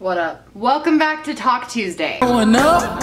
What up? Welcome back to Talk Tuesday. Going up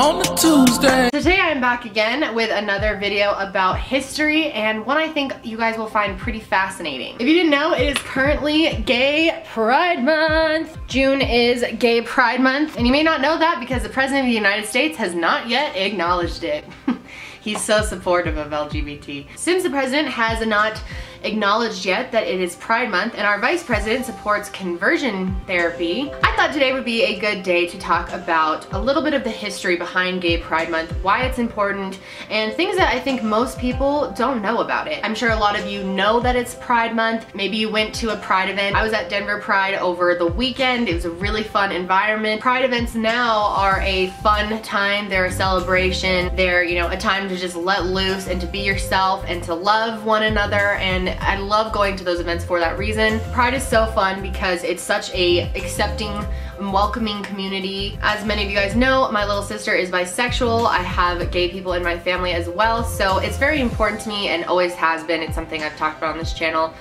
on the Tuesday. Today I'm back again with another video about history and one I think you guys will find pretty fascinating. If you didn't know, it is currently Gay Pride Month. June is Gay Pride Month and you may not know that because the President of the United States has not yet acknowledged it. He's so supportive of LGBT. Since the president has not acknowledged yet that it is Pride Month and our Vice President supports conversion therapy, I thought today would be a good day to talk about a little bit of the history behind Gay Pride Month, why it's important, and things that I think most people don't know about it. I'm sure a lot of you know that it's Pride Month. Maybe you went to a Pride event. I was at Denver Pride over the weekend. It was a really fun environment. Pride events now are a fun time. They're a celebration. They're, you know, a time to just let loose and to be yourself and to love one another and I love going to those events for that reason. Pride is so fun because it's such a accepting and welcoming community. As many of you guys know, my little sister is bisexual. I have gay people in my family as well, so it's very important to me and always has been. It's something I've talked about on this channel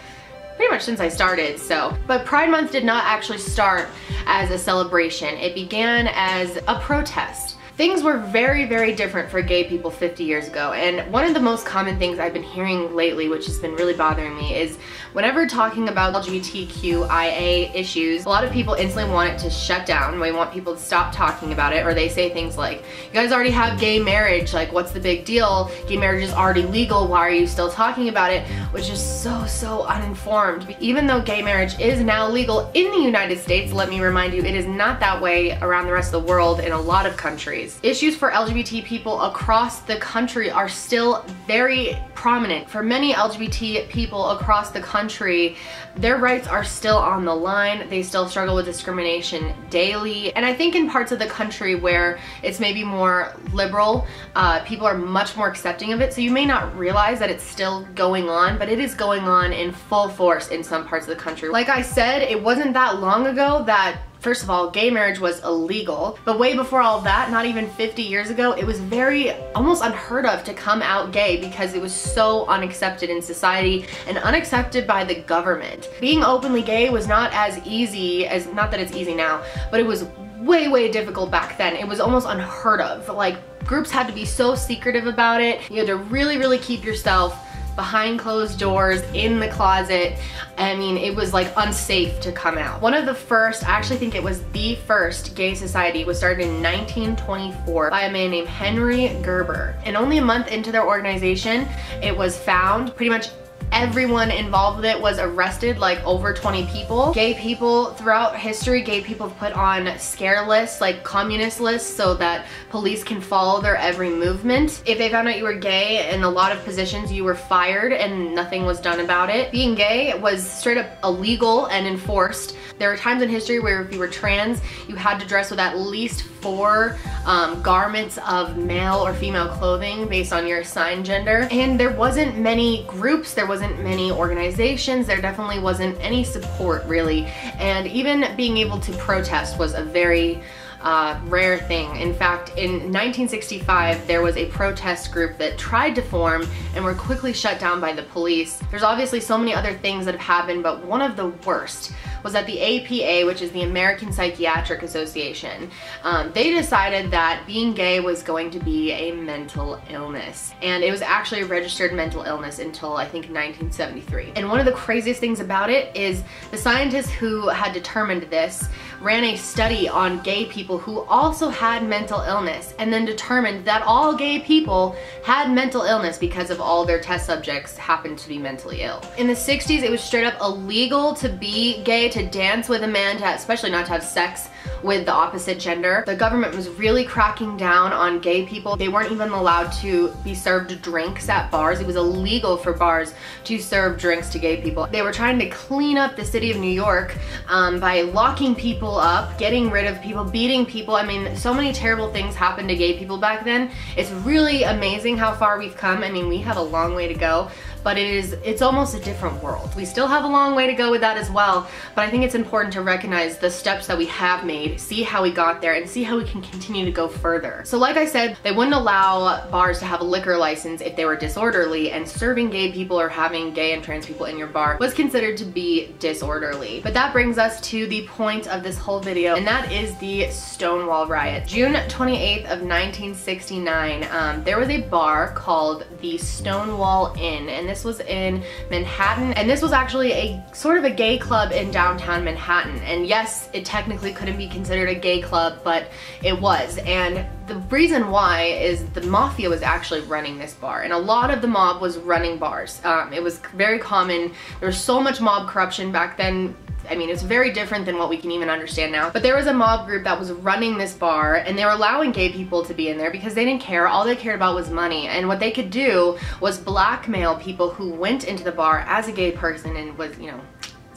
pretty much since I started, so. But Pride Month did not actually start as a celebration. It began as a protest. Things were very, very different for gay people 50 years ago. And one of the most common things I've been hearing lately, which has been really bothering me, is whenever talking about LGBTQIA issues, a lot of people instantly want it to shut down. They want people to stop talking about it, or they say things like, you guys already have gay marriage, like what's the big deal? Gay marriage is already legal, why are you still talking about it? Which is so, so uninformed. Even though gay marriage is now legal in the United States, let me remind you, it is not that way around the rest of the world in a lot of countries. Issues for LGBT people across the country are still very prominent. For many LGBT people across the country, their rights are still on the line. They still struggle with discrimination daily. And I think in parts of the country where it's maybe more liberal, uh, people are much more accepting of it. So you may not realize that it's still going on, but it is going on in full force in some parts of the country. Like I said, it wasn't that long ago that First of all, gay marriage was illegal, but way before all that, not even 50 years ago, it was very almost unheard of to come out gay because it was so unaccepted in society and unaccepted by the government. Being openly gay was not as easy as, not that it's easy now, but it was way, way difficult back then. It was almost unheard of. Like, groups had to be so secretive about it. You had to really, really keep yourself behind closed doors, in the closet. I mean, it was like unsafe to come out. One of the first, I actually think it was the first gay society was started in 1924 by a man named Henry Gerber. And only a month into their organization, it was found pretty much everyone involved with it was arrested, like over 20 people. Gay people throughout history, gay people put on scare lists, like communist lists, so that police can follow their every movement. If they found out you were gay in a lot of positions, you were fired and nothing was done about it. Being gay was straight up illegal and enforced. There were times in history where if you were trans, you had to dress with at least four um, garments of male or female clothing based on your assigned gender. And there wasn't many groups, there wasn't many organizations, there definitely wasn't any support really. And even being able to protest was a very uh, rare thing. In fact, in 1965, there was a protest group that tried to form and were quickly shut down by the police. There's obviously so many other things that have happened, but one of the worst was that the APA, which is the American Psychiatric Association, um, they decided that being gay was going to be a mental illness. And it was actually a registered mental illness until I think 1973. And one of the craziest things about it is the scientists who had determined this ran a study on gay people who also had mental illness and then determined that all gay people had mental illness because of all their test subjects happened to be mentally ill. In the 60s, it was straight up illegal to be gay, to dance with a man, to, especially not to have sex with the opposite gender. The government was really cracking down on gay people. They weren't even allowed to be served drinks at bars. It was illegal for bars to serve drinks to gay people. They were trying to clean up the city of New York um, by locking people up, getting rid of people, beating people. I mean, so many terrible things happened to gay people back then. It's really amazing how far we've come. I mean, we have a long way to go, but it is, it's almost a different world. We still have a long way to go with that as well, but I think it's important to recognize the steps that we have made see how we got there and see how we can continue to go further. So like I said, they wouldn't allow bars to have a liquor license if they were disorderly and serving gay people or having gay and trans people in your bar was considered to be disorderly. But that brings us to the point of this whole video and that is the Stonewall riot. June 28th of 1969, um, there was a bar called the Stonewall Inn and this was in Manhattan and this was actually a sort of a gay club in downtown Manhattan and yes it technically couldn't be considered a gay club but it was and the reason why is the mafia was actually running this bar and a lot of the mob was running bars. Um, it was very common. There was so much mob corruption back then I mean, it's very different than what we can even understand now. But there was a mob group that was running this bar and they were allowing gay people to be in there because they didn't care. All they cared about was money. And what they could do was blackmail people who went into the bar as a gay person and was, you know,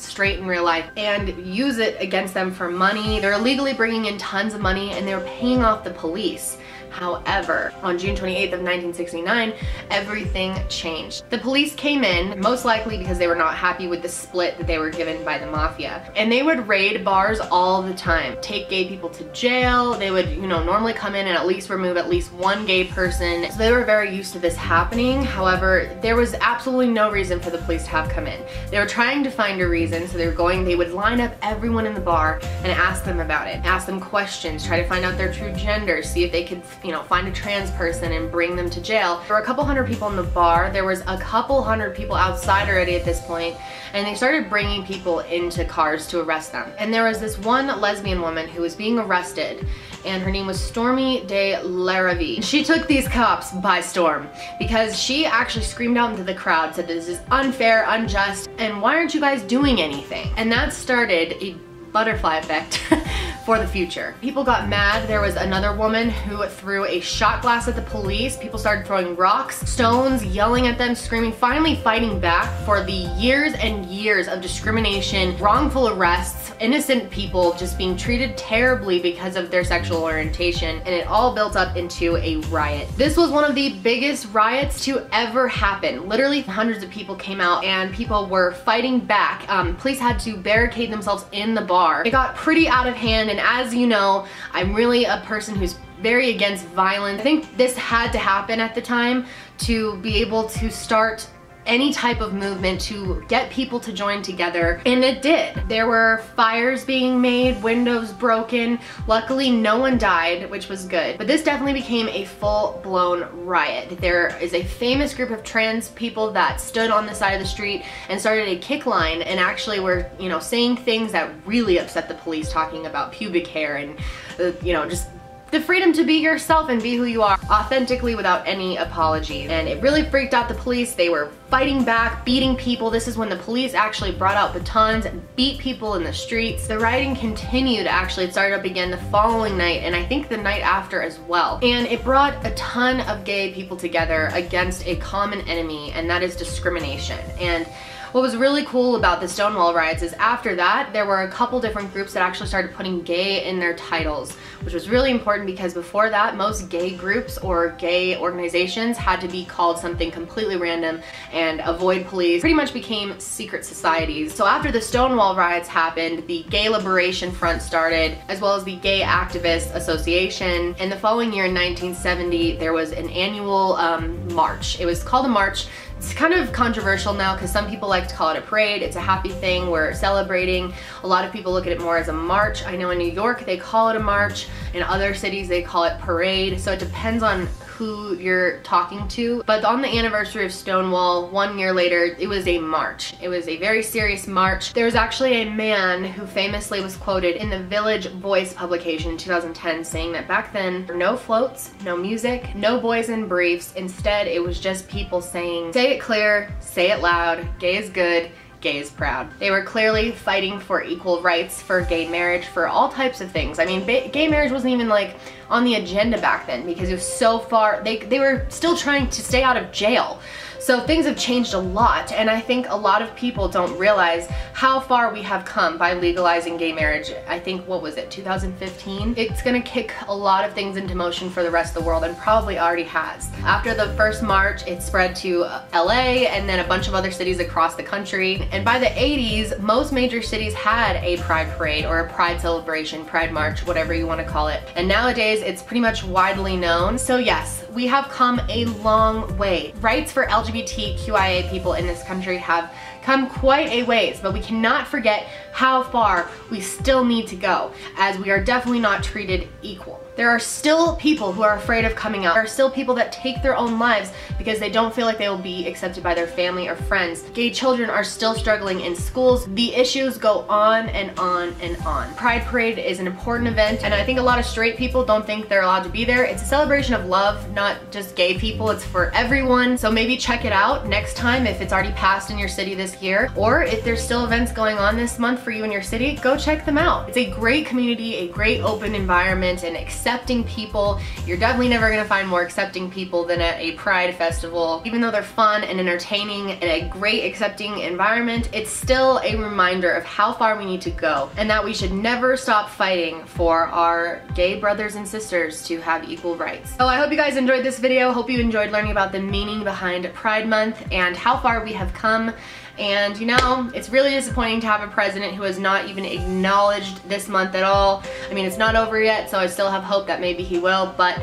straight in real life and use it against them for money. They're illegally bringing in tons of money and they're paying off the police. However, on June 28th of 1969, everything changed. The police came in, most likely because they were not happy with the split that they were given by the mafia. And they would raid bars all the time, take gay people to jail. They would, you know, normally come in and at least remove at least one gay person. So they were very used to this happening. However, there was absolutely no reason for the police to have come in. They were trying to find a reason, so they were going, they would line up everyone in the bar and ask them about it, ask them questions, try to find out their true gender, see if they could you know, find a trans person and bring them to jail. There were a couple hundred people in the bar. There was a couple hundred people outside already at this point, and they started bringing people into cars to arrest them. And there was this one lesbian woman who was being arrested, and her name was Stormé DeLarverie. She took these cops by storm because she actually screamed out into the crowd, said this is unfair, unjust, and why aren't you guys doing anything? And that started a butterfly effect for the future. People got mad. There was another woman who threw a shot glass at the police. People started throwing rocks, stones, yelling at them, screaming, finally fighting back for the years and years of discrimination, wrongful arrests, innocent people just being treated terribly because of their sexual orientation, and it all built up into a riot. This was one of the biggest riots to ever happen. Literally hundreds of people came out and people were fighting back. Um, police had to barricade themselves in the bar. It got pretty out of hand, and as you know, I'm really a person who's very against violence. I think this had to happen at the time to be able to start any type of movement to get people to join together, and it did. There were fires being made, windows broken. Luckily, no one died, which was good. But this definitely became a full-blown riot. There is a famous group of trans people that stood on the side of the street and started a kick line and actually were, you know, saying things that really upset the police, talking about pubic hair and, uh, you know, just the freedom to be yourself and be who you are authentically without any apologies. And it really freaked out the police. They were fighting back, beating people. This is when the police actually brought out batons and beat people in the streets. The rioting continued actually. It started up again the following night and I think the night after as well. And it brought a ton of gay people together against a common enemy and that is discrimination. And what was really cool about the Stonewall riots is after that, there were a couple different groups that actually started putting gay in their titles, which was really important because before that, most gay groups or gay organizations had to be called something completely random and avoid police, pretty much became secret societies. So after the Stonewall riots happened, the Gay Liberation Front started, as well as the Gay Activists Association. And the following year in 1970, there was an annual um, march. It was called a march it's kind of controversial now because some people like to call it a parade. It's a happy thing. We're celebrating. A lot of people look at it more as a march. I know in New York they call it a march. In other cities they call it parade. So it depends on who you're talking to. But on the anniversary of Stonewall, one year later, it was a march. It was a very serious march. There was actually a man who famously was quoted in the Village Voice publication in 2010 saying that back then, no floats, no music, no boys in briefs. Instead, it was just people saying, say it clear, say it loud, gay is good, gay is proud. They were clearly fighting for equal rights for gay marriage, for all types of things. I mean, gay marriage wasn't even like on the agenda back then because it was so far, they, they were still trying to stay out of jail. So things have changed a lot and I think a lot of people don't realize how far we have come by legalizing gay marriage. I think, what was it, 2015? It's gonna kick a lot of things into motion for the rest of the world and probably already has. After the first march, it spread to uh, LA and then a bunch of other cities across the country. And by the 80s, most major cities had a pride parade or a pride celebration, pride march, whatever you wanna call it. And nowadays, it's pretty much widely known. So yes, we have come a long way. Rights for LGBTQIA people in this country have come quite a ways, but we cannot forget how far we still need to go, as we are definitely not treated equal. There are still people who are afraid of coming out. There are still people that take their own lives because they don't feel like they will be accepted by their family or friends. Gay children are still struggling in schools. The issues go on and on and on. Pride Parade is an important event and I think a lot of straight people don't think they're allowed to be there. It's a celebration of love, not just gay people. It's for everyone. So maybe check it out next time if it's already passed in your city this year or if there's still events going on this month for you in your city, go check them out. It's a great community, a great open environment and accepting people. You're definitely never gonna find more accepting people than at a Pride festival. Even though they're fun and entertaining and a great accepting environment, it's still a reminder of how far we need to go and that we should never stop fighting for our gay brothers and sisters to have equal rights. So I hope you guys enjoyed this video. Hope you enjoyed learning about the meaning behind Pride Month and how far we have come and you know, it's really disappointing to have a president who has not even acknowledged this month at all. I mean, it's not over yet, so I still have hope that maybe he will, but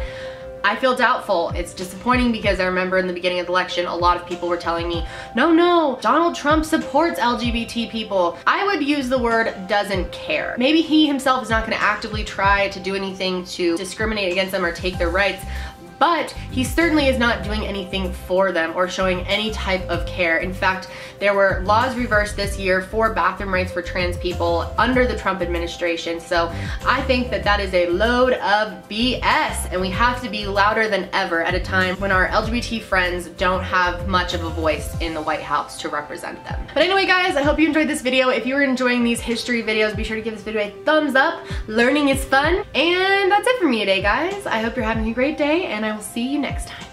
I feel doubtful. It's disappointing because I remember in the beginning of the election, a lot of people were telling me, no, no, Donald Trump supports LGBT people. I would use the word doesn't care. Maybe he himself is not gonna actively try to do anything to discriminate against them or take their rights, but he certainly is not doing anything for them or showing any type of care. In fact, there were laws reversed this year for bathroom rights for trans people under the Trump administration. So I think that that is a load of BS and we have to be louder than ever at a time when our LGBT friends don't have much of a voice in the White House to represent them. But anyway guys, I hope you enjoyed this video. If you were enjoying these history videos, be sure to give this video a thumbs up. Learning is fun. And that's it for me today guys. I hope you're having a great day and I will see you next time.